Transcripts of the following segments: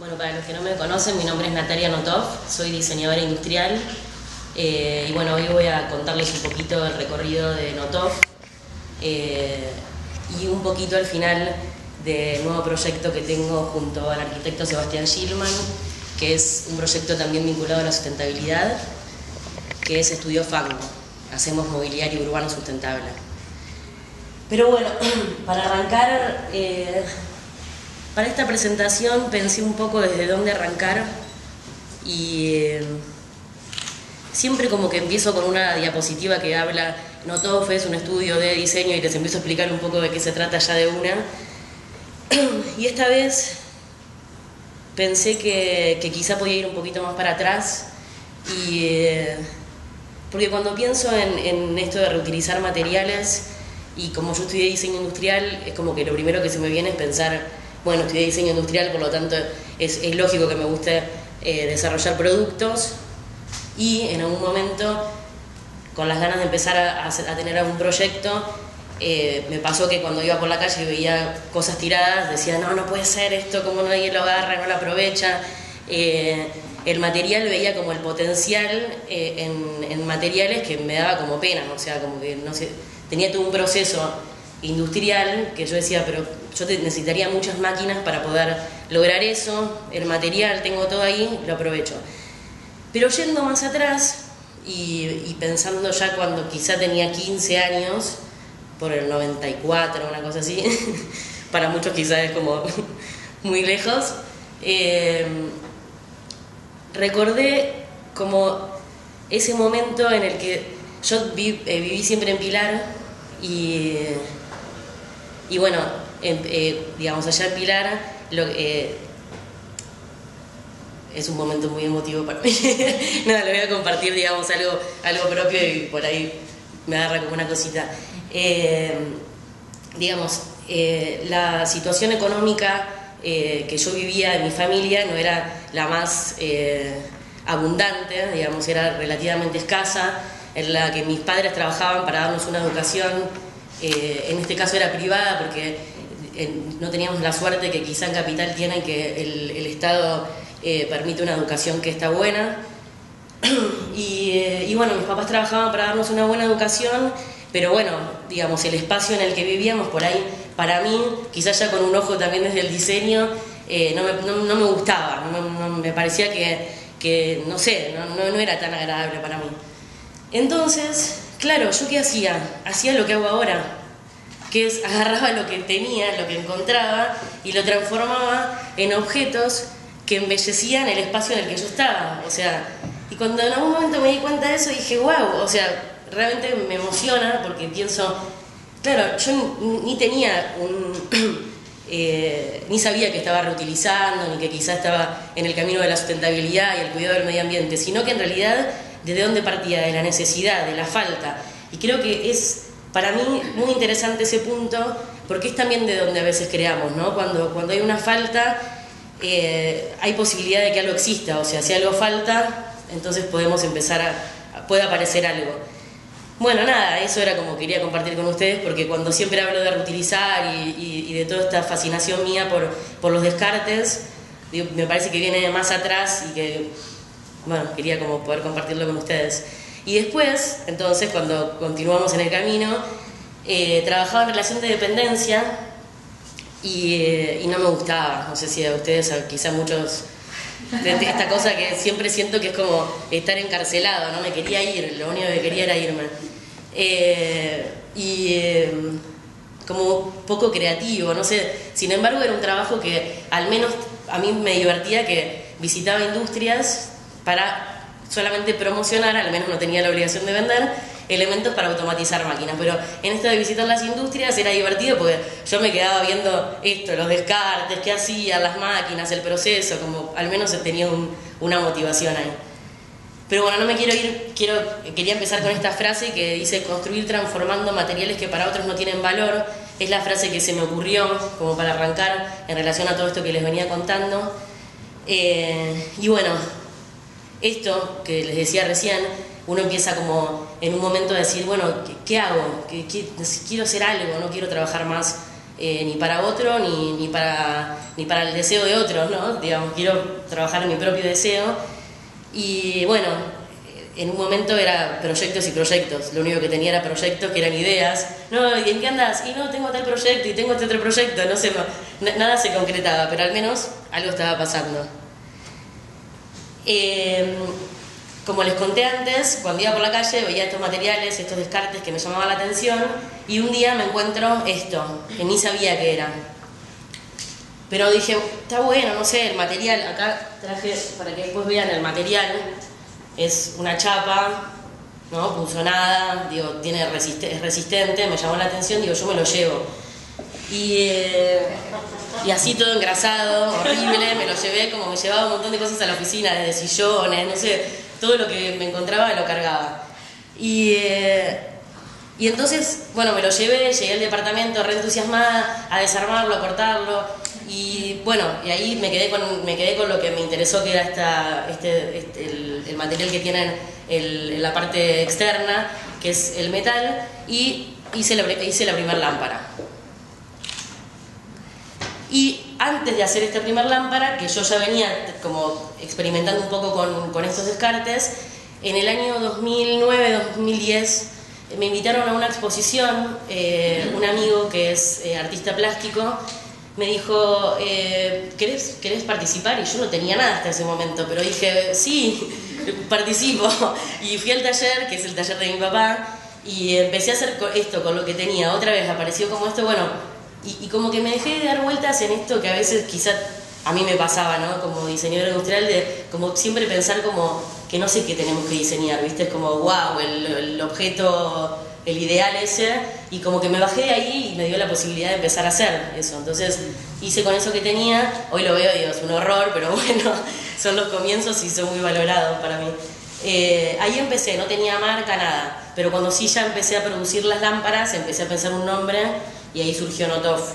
Bueno, para los que no me conocen, mi nombre es Natalia Notov, soy diseñadora industrial eh, y bueno, hoy voy a contarles un poquito del recorrido de Notov eh, y un poquito al final del nuevo proyecto que tengo junto al arquitecto Sebastián Schillman, que es un proyecto también vinculado a la sustentabilidad, que es Estudio Fango, hacemos mobiliario urbano sustentable. Pero bueno, para arrancar... Eh, para esta presentación pensé un poco desde dónde arrancar y eh, siempre como que empiezo con una diapositiva que habla, no todo fue es un estudio de diseño y les empiezo a explicar un poco de qué se trata ya de una. Y esta vez pensé que, quizá podía ir un poquito más para atrás y... Eh, porque cuando pienso en, en esto de reutilizar materiales y como yo estudié diseño industrial, es como que lo primero que se me viene es pensar bueno, estudié diseño industrial, por lo tanto es, lógico que me guste eh, desarrollar productos y en algún momento, con las ganas de empezar a, tener algún proyecto, eh, me pasó que cuando iba por la calle veía cosas tiradas, decía, no, no puede ser esto, como nadie lo agarra, no lo aprovecha. Eh, el material veía como el potencial en, materiales que me daba como pena, o sea, como que no sé, tenía todo un proceso industrial que yo decía, pero yo necesitaría muchas máquinas para poder lograr eso, el material, tengo todo ahí, lo aprovecho. Pero yendo más atrás y, pensando ya cuando quizá tenía 15 años, por el 94, una cosa así, para muchos quizás es como muy lejos, eh, recordé como ese momento en el que yo eh, viví siempre en Pilar y y bueno, eh, digamos, allá en Pilar, lo, eh, es un momento muy emotivo para mí. Nada, le voy a compartir, digamos, algo, algo propio y por ahí me agarra como una cosita. Eh, digamos, la situación económica que yo vivía en mi familia no era la más abundante, digamos, era relativamente escasa, en la que mis padres trabajaban para darnos una educación eh, en este caso era privada porque eh, no teníamos la suerte que quizá en Capital tienen que el, Estado eh, permite una educación que está buena. Y, bueno, mis papás trabajaban para darnos una buena educación, pero bueno, digamos, el espacio en el que vivíamos por ahí, para mí, quizás ya con un ojo también desde el diseño, no, me, gustaba, me parecía que, no sé, no era tan agradable para mí. Entonces, Claro, ¿yo qué hacía? Hacía lo que hago ahora, que es agarraba lo que tenía, lo que encontraba y lo transformaba en objetos que embellecían el espacio en el que yo estaba. O sea, y cuando en algún momento me di cuenta de eso dije, wow, o sea, realmente me emociona porque pienso, claro, yo ni tenía un... Eh, ni sabía que estaba reutilizando, ni que quizás estaba en el camino de la sustentabilidad y el cuidado del medio ambiente, sino que en realidad ¿De dónde partía? De la necesidad, de la falta. Y creo que es para mí muy interesante ese punto, porque es también de donde a veces creamos, ¿no? Cuando, cuando hay una falta, eh, hay posibilidad de que algo exista, o sea, si algo falta, entonces podemos empezar a, puede aparecer algo. Bueno, nada, eso era como quería compartir con ustedes, porque cuando siempre hablo de reutilizar y, de toda esta fascinación mía por, por los descartes, me parece que viene más atrás y que bueno, quería como poder compartirlo con ustedes. Y después, entonces, cuando continuamos en el camino, eh, trabajaba en relación de dependencia y, y, no me gustaba. No sé si a ustedes, quizá muchos, esta cosa que siempre siento que es como estar encarcelado, no me quería ir, lo único que quería era irme. Eh, y eh, como poco creativo, no sé. Sin embargo, era un trabajo que al menos a mí me divertía que visitaba industrias para solamente promocionar, al menos no tenía la obligación de vender, elementos para automatizar máquinas. Pero en esto de visitar las industrias era divertido porque yo me quedaba viendo esto, los descartes, qué hacían las máquinas, el proceso, como al menos tenía una motivación ahí. Pero bueno, no me quiero ir, quiero, quería empezar con esta frase que dice construir transformando materiales que para otros no tienen valor. Es la frase que se me ocurrió como para arrancar en relación a todo esto que les venía contando. Eh, y bueno, esto que les decía recién, uno empieza como en un momento a decir, bueno, ¿qué, hago? quiero hacer algo, no quiero trabajar más eh, ni para otro ni, ni, para, ni para el deseo de otros, ¿no? Digamos, quiero trabajar en mi propio deseo. Y bueno, en un momento era proyectos y proyectos, lo único que tenía era proyectos que eran ideas. No, ¿y en qué andas? Y no, tengo tal proyecto y tengo este otro proyecto, no sé, nada se concretaba, pero al menos algo estaba pasando. Eh, como les conté antes, cuando iba por la calle veía estos materiales, estos descartes que me llamaban la atención y un día me encuentro esto, que ni sabía qué era. Pero dije, está bueno, no sé, el material, acá traje para que después vean el material, es una chapa, ¿no? Punzonada, digo, tiene es resistente, me llamó la atención, digo, yo me lo llevo. Y, eh, y así todo engrasado, horrible, me lo llevé como me llevaba un montón de cosas a la oficina, desde sillones, no sé, todo lo que me encontraba lo cargaba. Y, eh, y entonces, bueno, me lo llevé, llegué al departamento re entusiasmada a desarmarlo, a cortarlo. Y bueno, y ahí me quedé con, me quedé con lo que me interesó, que era esta, este, este el, material que tienen en la parte externa, que es el metal, y hice la, hice la primera lámpara. Y antes de hacer esta primera lámpara, que yo ya venía como experimentando un poco con, con estos descartes, en el año 2009-2010 me invitaron a una exposición, eh, un amigo que es eh, artista plástico me dijo, eh, ¿querés, ¿querés participar? Y yo no tenía nada hasta ese momento, pero dije, sí, participo. Y fui al taller, que es el taller de mi papá, y empecé a hacer esto con lo que tenía. Otra vez apareció como esto, bueno, y, como que me dejé de dar vueltas en esto que a veces quizá a mí me pasaba, ¿no? Como diseñadora industrial, de como siempre pensar como que no sé qué tenemos que diseñar, ¿viste? Es como, wow, el, el objeto, el ideal ese, y como que me bajé de ahí y me dio la posibilidad de empezar a hacer eso. Entonces hice con eso que tenía, hoy lo veo y digo, es un horror, pero bueno, son los comienzos y son muy valorados para mí. Eh, ahí empecé, no tenía marca, nada, pero cuando sí ya empecé a producir las lámparas, empecé a pensar un nombre y ahí surgió Notof.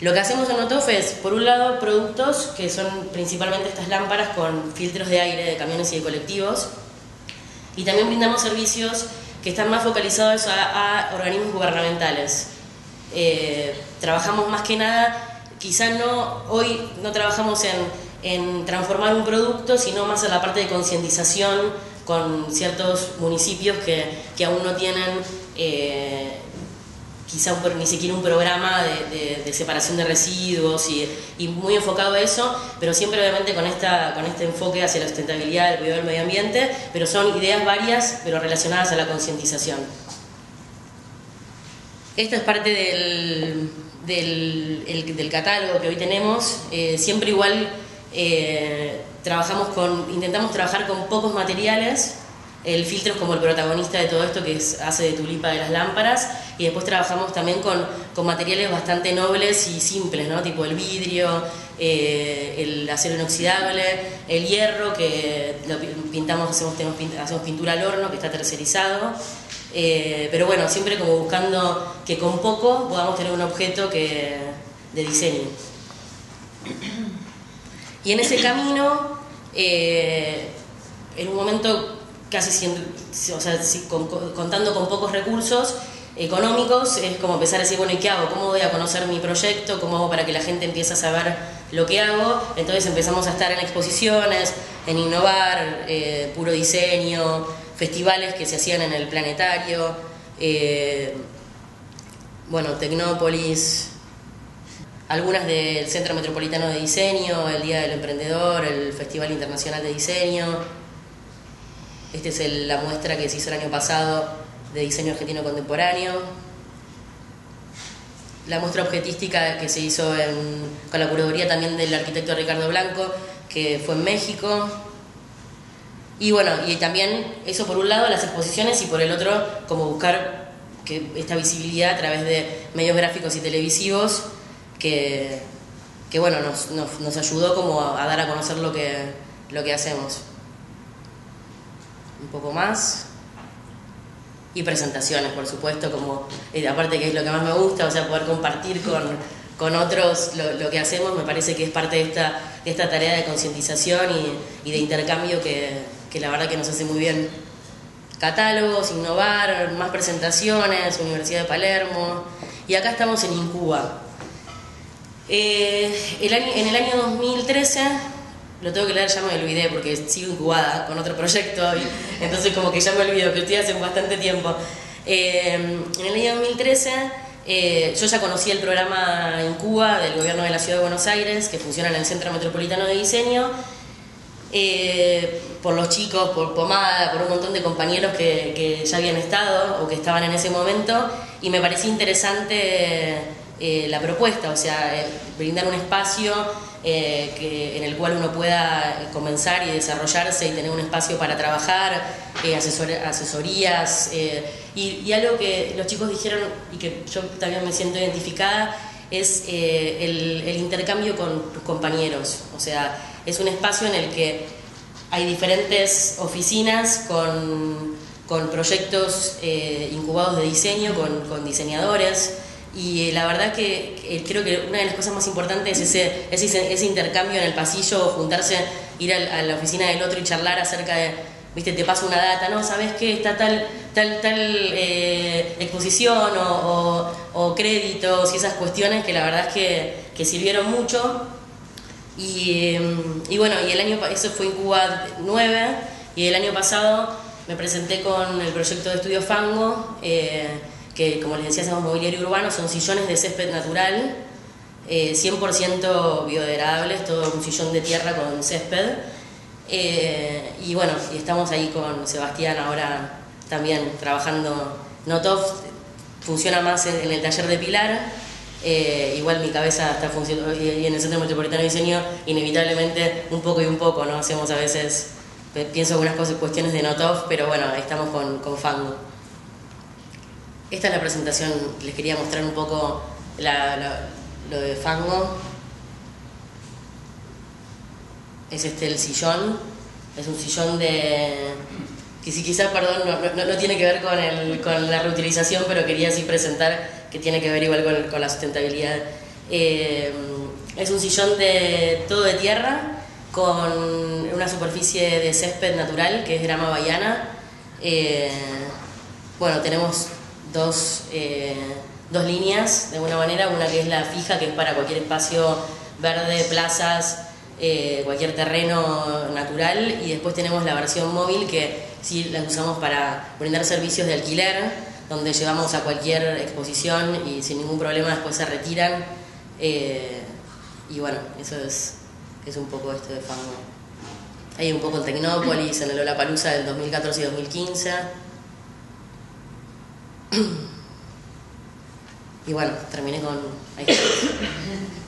Lo que hacemos en Notof es, por un lado, productos que son principalmente estas lámparas con filtros de aire de camiones y de colectivos, y también brindamos servicios que están más focalizados a, organismos gubernamentales. Eh, trabajamos más que nada, quizá no, hoy no trabajamos en, transformar un producto, sino más en la parte de concientización con ciertos municipios que, aún no tienen eh, quizá ni siquiera un programa de, separación de residuos y, muy enfocado a eso, pero siempre obviamente con, esta, con este enfoque hacia la sustentabilidad, el cuidado del medio ambiente, pero son ideas varias, pero relacionadas a la concientización. Esta es parte del, del, catálogo que hoy tenemos. Eh, siempre igual eh, trabajamos con, intentamos trabajar con pocos materiales el filtro es como el protagonista de todo esto que hace de tulipa de las lámparas y después trabajamos también con, materiales bastante nobles y simples, ¿no? tipo el vidrio, eh, el acero inoxidable, el hierro que lo pintamos, hacemos, hacemos pintura al horno que está tercerizado, eh, pero bueno, siempre como buscando que con poco podamos tener un objeto que, de diseño. Y en ese camino, eh, en un momento casi siendo, o sea, contando con pocos recursos económicos, es como empezar a decir, bueno, ¿y qué hago? ¿Cómo voy a conocer mi proyecto? ¿Cómo hago para que la gente empiece a saber lo que hago? Entonces empezamos a estar en exposiciones, en innovar, eh, puro diseño, festivales que se hacían en el planetario, eh, bueno, Tecnópolis, algunas del Centro Metropolitano de Diseño, el Día del Emprendedor, el Festival Internacional de Diseño. Esta es la muestra que se hizo el año pasado de diseño argentino contemporáneo. La muestra objetística que se hizo con la curaduría también del arquitecto Ricardo Blanco, que fue en México. Y bueno, y también eso por un lado las exposiciones y por el otro como buscar que esta visibilidad a través de medios gráficos y televisivos que, bueno, nos, ayudó como a, a, dar a conocer lo que, lo que hacemos un poco más. Y presentaciones, por supuesto, como eh, aparte que es lo que más me gusta, o sea, poder compartir con, con otros lo, que hacemos, me parece que es parte de esta, esta tarea de concientización y, y, de intercambio que, que la verdad que nos hace muy bien. Catálogos, innovar, más presentaciones, Universidad de Palermo. Y acá estamos en Incuba. Eh, el año, en el año 2013, lo tengo que leer, ya me olvidé porque sigo incubada con otro proyecto, y, entonces como que ya me olvido, que estoy hace bastante tiempo. Eh, en el año 2013 eh, yo ya conocí el programa Incuba del gobierno de la Ciudad de Buenos Aires, que funciona en el Centro Metropolitano de Diseño, eh, por los chicos, por Pomada, por un montón de compañeros que, que, ya habían estado o que estaban en ese momento, y me parecía interesante eh, la propuesta, o sea, brindar un espacio que, en el cual uno pueda comenzar y desarrollarse y tener un espacio para trabajar, asesorías, y, y, algo que los chicos dijeron y que yo también me siento identificada es el, el intercambio con tus compañeros, o sea, es un espacio en el que hay diferentes oficinas con, con proyectos eh, incubados de diseño, con, con diseñadores. Y eh, la verdad que eh, creo que una de las cosas más importantes es ese, ese, ese intercambio en el pasillo, juntarse, ir a, la oficina del otro y charlar acerca de, viste, te paso una data, no, ¿sabes qué? Está tal, tal, tal exposición o, créditos y esas cuestiones que la verdad es que, que sirvieron mucho y, y, bueno, y el año, eso fue en Cuba 9 y el año pasado me presenté con el proyecto de estudio Fango, eh, que como les decía hacemos mobiliario urbano, son sillones de césped natural, eh, 100% biodegradables, todo un sillón de tierra con césped. Eh, y bueno, y estamos ahí con Sebastián ahora también trabajando. Notov funciona más en el taller de Pilar eh, igual mi cabeza está funcionando y en el Centro Metropolitano de Diseño inevitablemente un poco y un poco, ¿no? Hacemos a veces, pienso algunas cosas, cuestiones de NOTOF, pero bueno, estamos con, con Fango. Esta es la presentación, les quería mostrar un poco lo de Fango. Es este el sillón, es un sillón de... quizás, perdón, no, tiene que ver con, con la reutilización, pero quería así presentar que tiene que ver igual con, la sustentabilidad. Eh, es un sillón de todo de tierra con una superficie de césped natural que es grama baiana. Eh, bueno, tenemos dos, eh, dos líneas de alguna manera, una que es la fija, que es para cualquier espacio verde, plazas, cualquier terreno natural, y después tenemos la versión móvil que sí la usamos para brindar servicios de alquiler donde llevamos a cualquier exposición y sin ningún problema después se retiran. Eh, y bueno, eso es, es un poco esto de Fango. Hay un poco en Tecnópolis, en el Olapalooza del 2014 y 2015. Y bueno, terminé con... Ahí